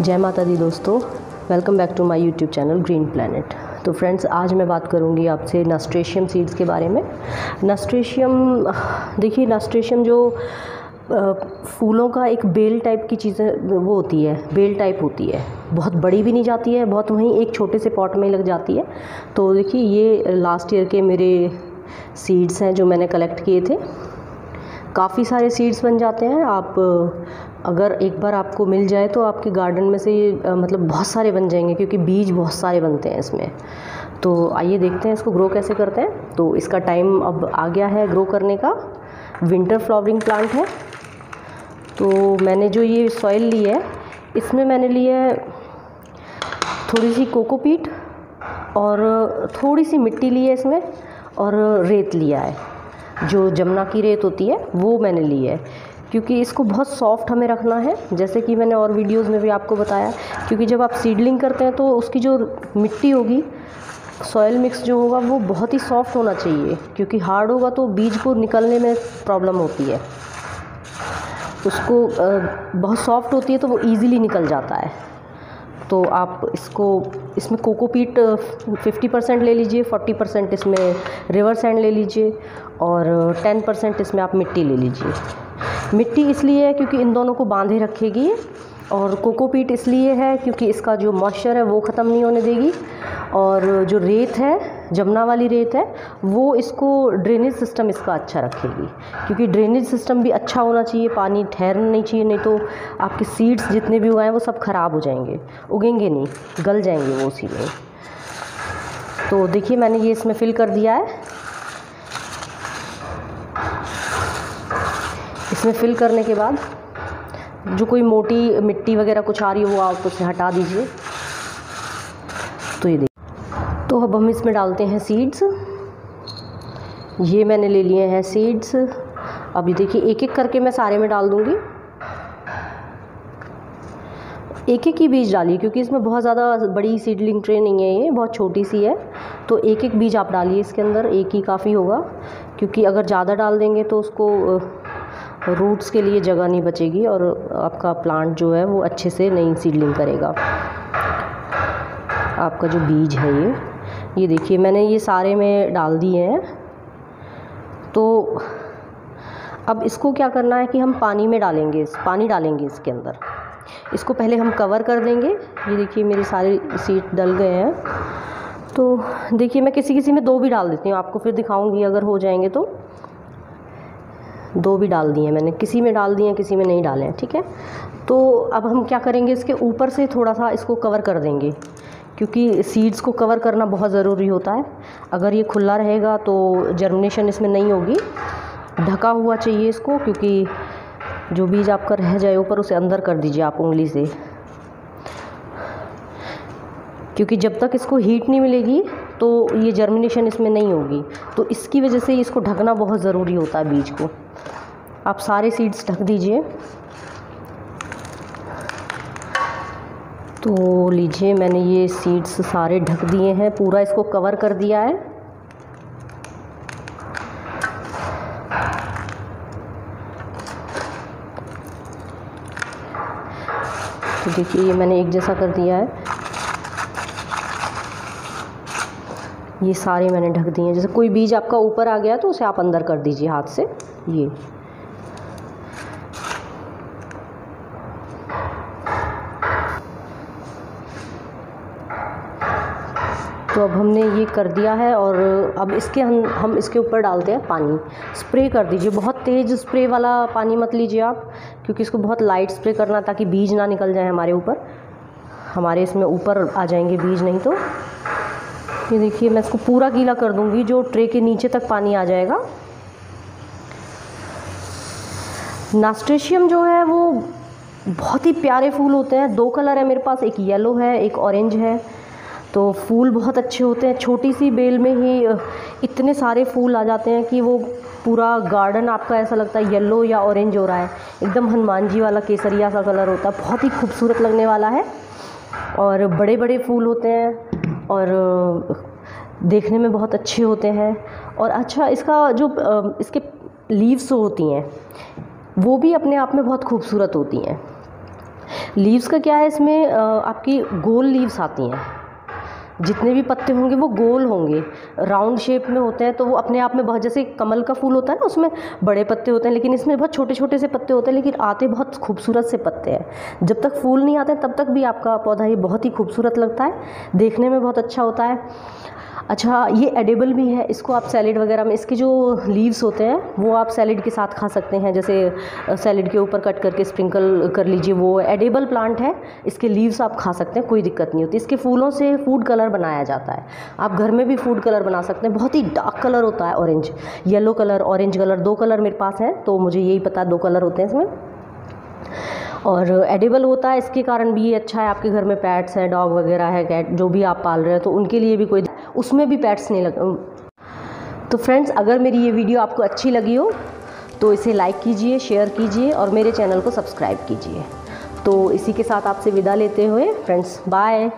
जय माता दी दोस्तों welcome back to my YouTube channel green planet तो फ्रेंड्स आज मैं बात करूँगी आपसे नस्ट्रेशियम सीड्स के बारे में। नस्ट्रेशियम, देखिए, नस्ट्रेशियम जो फूलों का एक बेल टाइप की चीज़ें, वो होती है, बेल टाइप होती है। बहुत बड़ी भी नहीं जाती है, बहुत वहीं एक छोटे से पॉट में लग जाती है। तो देखिए, ये लास्ट ईयर के मेरे सीड्स हैं जो मैंने कलेक्ट किए थे। काफ़ी सारे सीड्स बन जाते हैं, आप अगर एक बार आपको मिल जाए तो आपके गार्डन में से ये मतलब बहुत सारे बन जाएँगे क्योंकि बीज बहुत सारे बनते हैं इसमें। तो आइए देखते हैं इसको ग्रो कैसे करते हैं। तो इसका टाइम अब आ गया है ग्रो करने का। विंटर फ्लावरिंग प्लांट है। तो मैंने जो ये सॉइल ली है, इसमें मैंने ली है थोड़ी सी कोकोपीट और थोड़ी सी मिट्टी ली है इसमें और रेत लिया है। जो जमुना की रेत होती है, वो मैंने ली है। क्योंकि इसको बहुत सॉफ्ट हमें रखना है, जैसे कि मैंने और वीडियोस में भी आपको बताया, क्योंकि जब आप सीडलिंग करते हैं तो उसकी जो मिट्टी होगी सॉयल मिक्स जो होगा वो बहुत ही सॉफ्ट होना चाहिए, क्योंकि हार्ड होगा तो बीज को निकलने में प्रॉब्लम होती है। उसको बहुत सॉफ्ट होती है तो वो ईज़िली निकल जाता है। तो आप इसको, इसमें कोकोपीट 50 परसेंट ले लीजिए 40 परसेंट इसमें रिवर सैंड ले लीजिए और 10 परसेंट इसमें आप मिट्टी ले लीजिए। मिट्टी इसलिए है क्योंकि इन दोनों को बांधे रखेगी और कोकोपीट इसलिए है क्योंकि इसका जो मॉइस्चर है वो ख़त्म नहीं होने देगी। और जो रेत है, जमुना वाली रेत है, वो इसको ड्रेनेज सिस्टम इसका अच्छा रखेगी। क्योंकि ड्रेनेज सिस्टम भी अच्छा होना चाहिए, पानी ठहरना नहीं चाहिए, नहीं तो आपके सीड्स जितने भी उगाएँ वो सब ख़राब हो जाएँगे। उगेंगे नहीं, गल जाएँगे वो उसी में। तो देखिए मैंने ये इसमें फिल कर दिया है। इसमें फिल करने के बाद जो कोई मोटी मिट्टी वगैरह कुछ आ रही है आप उसे हटा दीजिए। तो ये देखिए तो अब हम इसमें डालते हैं सीड्स ये मैंने ले लिए हैं सीड्स अभी देखिए एक एक करके मैं सारे में डाल दूँगी। एक एक ही बीज डालिए, क्योंकि इसमें बहुत ज़्यादा बड़ी सीडलिंग ट्रे नहीं है ये, बहुत छोटी सी है। तो एक एक बीज आप डालिए इसके अंदर, एक ही काफ़ी होगा। क्योंकि अगर ज़्यादा डाल देंगे तो उसको रूट्स के लिए जगह नहीं बचेगी और आपका प्लांट जो है वो अच्छे से नहीं सीडलिंग करेगा। आपका जो बीज है ये ये देखिए, मैंने ये सारे में डाल दिए हैं। तो अब इसको क्या करना है कि हम पानी में डालेंगे, पानी डालेंगे इसके अंदर। इसको पहले हम कवर कर देंगे। ये देखिए, मेरे सारे सीट डल गए हैं। तो देखिए, मैं किसी किसी में दो भी डाल देती हूँ। आपको फिर दिखाऊँगी अगर हो जाएँगे तो। दो भी डाल दिए मैंने। किसी में डाल दिए किसी में नहीं डाले हैं, ठीक है? तो अब हम क्या करेंगे, इसके ऊपर से थोड़ा सा इसको कवर कर देंगे, क्योंकि सीड्स को कवर करना बहुत ज़रूरी होता है। अगर ये खुला रहेगा तो जर्मिनेशन इसमें नहीं होगी। ढका हुआ चाहिए इसको, क्योंकि जो बीज आपका रह जाए ऊपर, उसे अंदर कर दीजिए आप उंगली से। क्योंकि जब तक इसको हीट नहीं मिलेगी तो ये जर्मिनेशन इसमें नहीं होगी। तो इसकी वजह से इसको ढकना बहुत ज़रूरी होता है बीज को। आप सारे सीड्स ढक दीजिए। तो लीजिए, मैंने ये सीड्स सारे ढक दिए हैं, पूरा इसको कवर कर दिया है। तो देखिए, ये मैंने एक जैसा कर दिया है। ये सारे मैंने ढक दिए हैं। जैसे कोई बीज आपका ऊपर आ गया तो उसे आप अंदर कर दीजिए हाथ से। ये। तो अब हमने ये कर दिया है और अब इसके हम हम इसके ऊपर डालते हैं पानी। स्प्रे कर दीजिए, बहुत तेज़ स्प्रे वाला पानी मत लीजिए आप, क्योंकि इसको बहुत लाइट स्प्रे करना ताकि बीज ना निकल जाए हमारे ऊपर। हमारे इसमें ऊपर आ जाएँगे बीज, नहीं तो। ये देखिए, मैं इसको पूरा गीला कर दूँगी, जो ट्रे के नीचे तक पानी आ जाएगा। नास्ट्रेशियम जो है, वो बहुत ही प्यारे फूल होते हैं। दो कलर है मेरे पास, एक येलो है, एक ऑरेंज है। तो फूल बहुत अच्छे होते हैं। छोटी सी बेल में ही इतने सारे फूल आ जाते हैं कि वो पूरा गार्डन आपका ऐसा लगता है येलो या ऑरेंज हो रहा है। एकदम हनुमान जी वाला केसरिया सा कलर होता है। बहुत ही खूबसूरत लगने वाला है। और बड़े बड़े फूल होते हैं और देखने में बहुत अच्छे होते हैं। और अच्छा इसका जो इसके लीव्स होती हैं, वो भी अपने आप में बहुत खूबसूरत होती हैं। लीव्स का क्या है, इसमें आपकी गोल लीव्स आती हैं। जितने भी पत्ते होंगे वो गोल होंगे। राउंड शेप में होते हैं तो वो अपने आप में बहुत, जैसे कमल का फूल होता है ना, उसमें बड़े पत्ते होते हैं, लेकिन इसमें बहुत छोटे छोटे से पत्ते होते हैं, लेकिन आते बहुत खूबसूरत से पत्ते हैं। जब तक फूल नहीं आते तब तक भी आपका पौधा ये बहुत ही खूबसूरत लगता है, देखने में बहुत अच्छा होता है। अच्छा ये एडेबल भी है, इसको आप सैलेड वगैरह में, इसके जो लीव्स होते हैं, वो आप सैलेड के साथ खा सकते हैं, जैसे सैलेड के ऊपर कट करके स्प्रिंकल कर लीजिए, वो एडेबल प्लांट है, इसके लीव्स आप खा सकते हैं, कोई दिक्कत नहीं होती। इसके फूलों से फ़ूड कलर बनाया जाता है। आप घर में भी फ़ूड कलर बना सकते हैं, बहुत ही डार्क कलर होता है orange yellow colour orange colour दो कलर मेरे पास हैं तो मुझे यही पता, दो कलर होते हैं इसमें। और एडेबल होता है, इसके कारण भी ये अच्छा है, आपके घर में पैट्स हैं डॉग वगैरह है कैट जो भी आप पाल रहे हैं तो उनके लिए भी कोई उसमें भी पैट्स नहीं लग तो फ्रेंड्स अगर मेरी ये वीडियो आपको अच्छी लगी हो तो इसे लाइक कीजिए शेयर कीजिए और मेरे चैनल को सब्सक्राइब कीजिए। तो इसी के साथ आपसे विदा लेते हुए फ्रेंड्स बाय